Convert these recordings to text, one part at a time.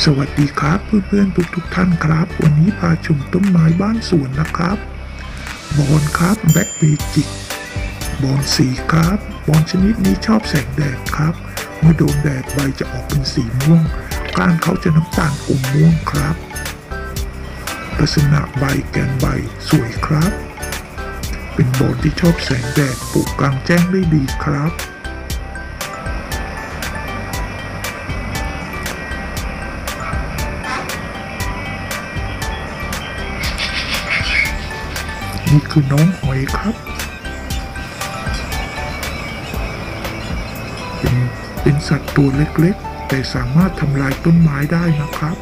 สวัสดีครับเพื่อนๆทุกทุกๆท่านครับ วันนี้พาชมต้นไม้บ้านสวนนะครับ บอนครับแบ็คเบจิก บอนสีครับ บอนชนิดนี้ชอบแสงแดดครับ เมื่อโดนแดดใบจะออกเป็นสีม่วง ก้านเขาจะน้ำตาลอมม่วงครับ ลักษณะใบแกนใบสวยครับ เป็นบอนที่ชอบแสงแดดปลูกกลางแจ้งได้ดีครับ นี่คือน้องหอยครับ เป็นเป็นสัตว์ตัวเล็กๆ แต่สามารถทำลายต้นไม้ได้นะครับ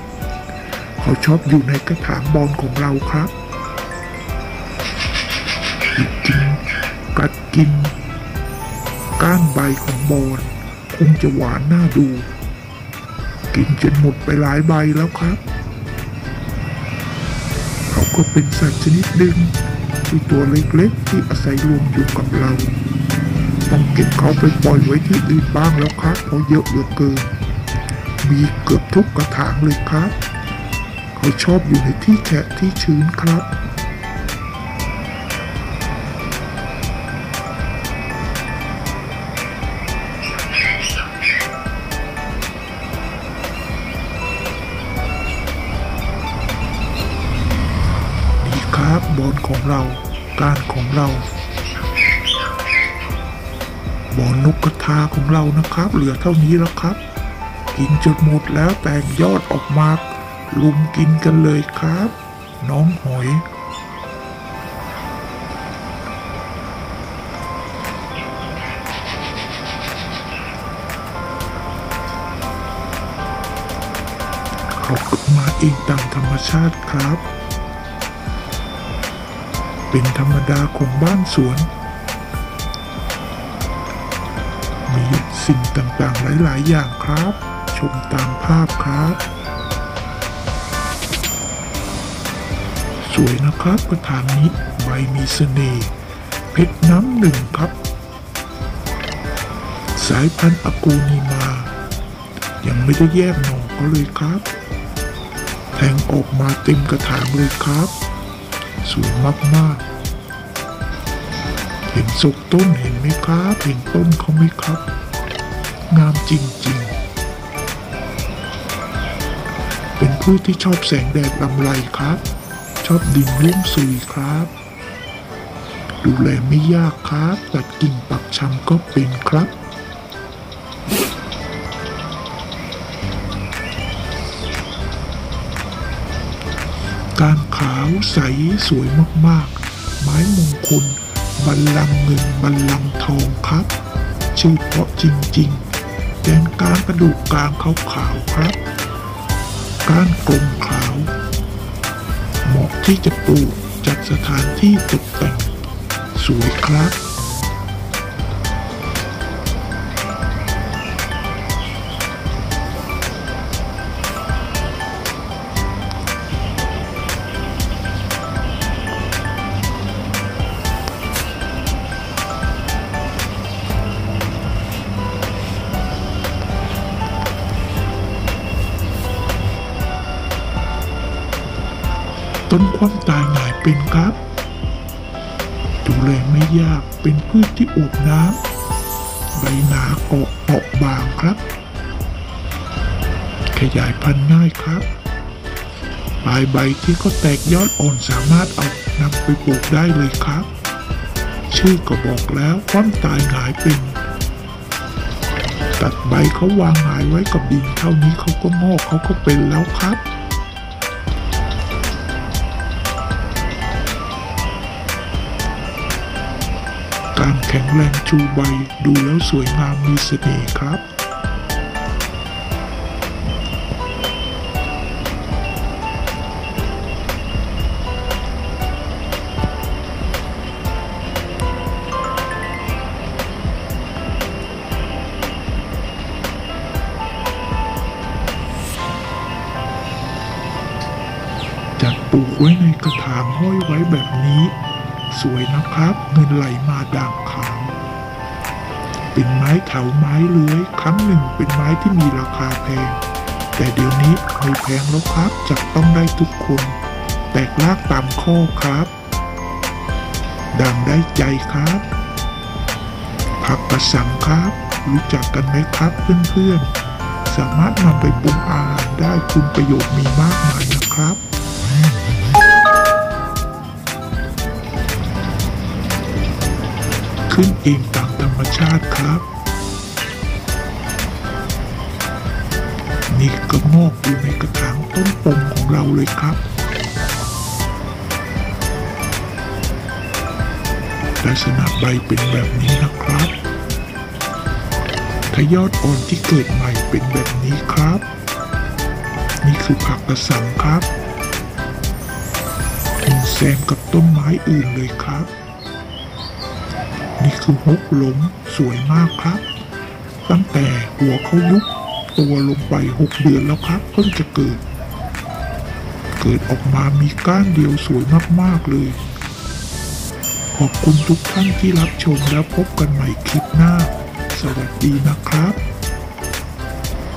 เขาชอบอยู่ในกระถางบอลของเราครับหยิกินกัดกิน ก้านใบของบอลคงจะหวานน่าดู กินจนหมดไปหลายใบแล้วครับเขาก็เป็นสัตว์ชนิดหนึ่ง ที่ตัวเล็กๆที่อาศัยรวมอยู่กับเราต้องเก็บเขาไปปล่อยไว้ที่อื่นบ้างแล้วครับเพราะเยอะเหลือเกิน มีเกือบทุกกระถางเลยครับ เขาชอบอยู่ในที่แฉะที่ชื้นครับ บอลของเรา การของเราบอลนกกระทาของเรานะครับ เหลือเท่านี้แล้วครับ กินจนหมดแล้วแตกยอดออกมาลุมกินกันเลยครับ น้องหอยเขาเกิดมาเองตามธรรมชาติครับ เป็นธรรมดาของบ้านสวน มีสิ่งต่างๆหลาย ๆ อย่างครับ ชมตามภาพครับ สวยนะครับกระถางนี้ใบมีเสน่ห์เพชรน้ำหนึ่งครับ สายพันธุ์อากูนีมา ยังไม่ได้แยกหน่อก็เลยครับ แทงออกมาเต็มกระถางเลยครับ สวยมากๆ เห็นศกต้นเห็นไหมครับเห็นต้นเขาไหมครับ งามจริงๆ เป็นพืชที่ชอบแสงแดดลำไรครับ ชอบดินร่มซุยครับ ดูแลไม่ยากครับตัดกิ่งปักชำก็เป็นครับการ ขาวใสสวยมากๆ ไม้มงคลบัลลังเงินบัลลังทองครับ ชื่อเพราะจริงๆแกนกลางกระดูกกลางขาวขาวครับ ก้านกลมขาว เหมาะที่จะปลูกจัดสถานที่ตกแต่ง สวยครับ ต้นความตายหงายเป็นครับ ดูแลไม่ยากเป็นพืชที่อวบน้ำใบหนาเกาะเปราะบางครับ ขยายพันธุ์ง่ายครับปลายใบที่ก็แตกยอดอ่อนสามารถเอานำไปปลูกได้เลยครับ ชื่อก็บอกแล้วความตายหงายเป็น ตัดใบเขาวางหงายไว้กับดินเท่านี้เขาก็งอกเขาก็เป็นแล้วครับ แข็งแรงชูใบ ดูแล้วสวยงามมีเสน่ห์ครับ จัดปลูกไว้ในกระถางห้อยไว้แบบนี้ สวยนะครับ เงินไหลมาด่างขาว เป็นไม้เถาไม้เลื้อย ครั้งหนึ่งเป็นไม้ที่มีราคาแพง แต่เดี๋ยวนี้ไม่แพงแล้วครับ จับต้องได้ทุกคน แตกลากตามข้อครับดังได้ใจครับ ผักกระสังครับ รู้จักกันไหมครับเพื่อนๆ สามารถนำไปปรุงอาหารได้คุณประโยชน์มีมากมายนะครับ ขึ้นเองตามธรรมชาติครับ นี่ก็งอกอยู่ในกระถางต้นปมของเราเลยครับ ลักษณะใบเป็นแบบนี้นะครับถ้ายอดอ่อนที่เกิดใหม่เป็นแบบนี้ครับ นี่คือผักกระสังครับกินแซมกับต้นไม้อื่นเลยครับ นี่คือฮกหลงสวยมากครับ ตั้งแต่หัวเขายุบตัวลงไปหกเดือนแล้วครับเพิ่งจะเกิด เกิดออกมามีก้านเดียวสวยมากๆเลย ขอบคุณทุกท่านที่รับชมแล้วพบกันใหม่คลิปหน้า สวัสดีนะครับ